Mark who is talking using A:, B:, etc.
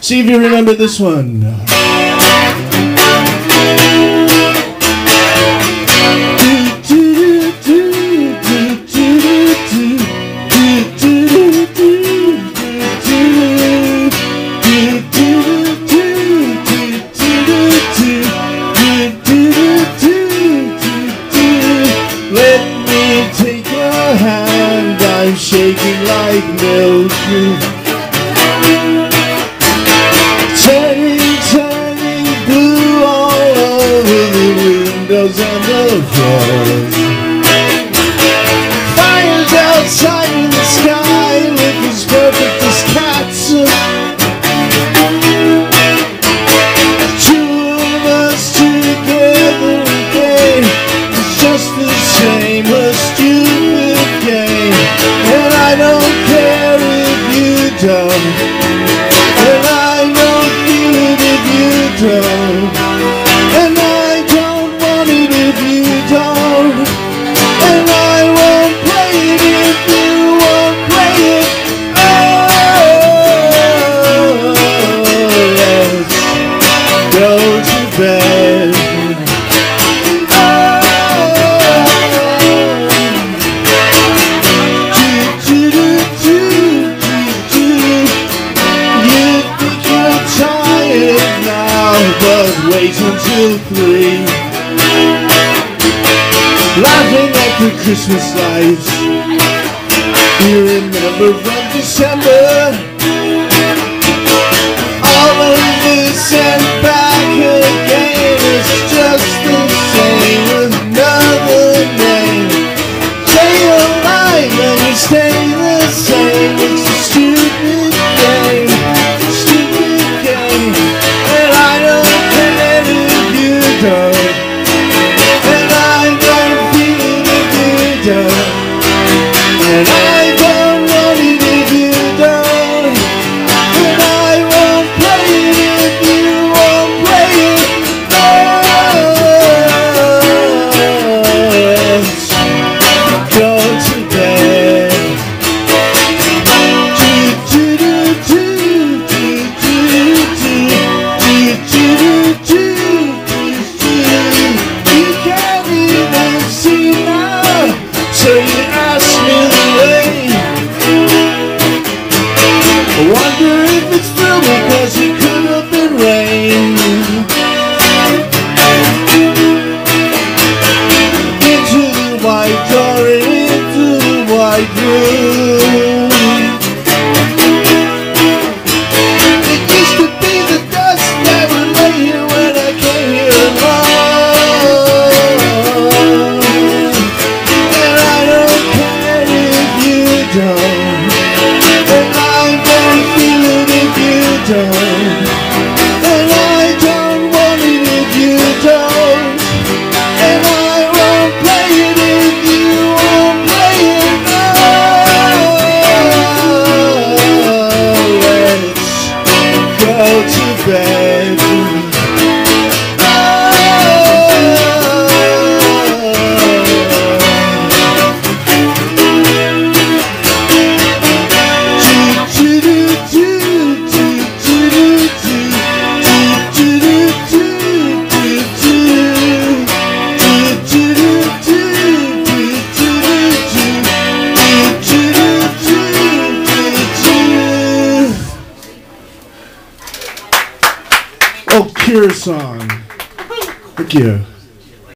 A: See if you remember this one. Let me take your hand, I'm shaking like milk. angel but wait until three. Laughing at the Christmas lights. You remember from December. All of December. Cure song. Thank you.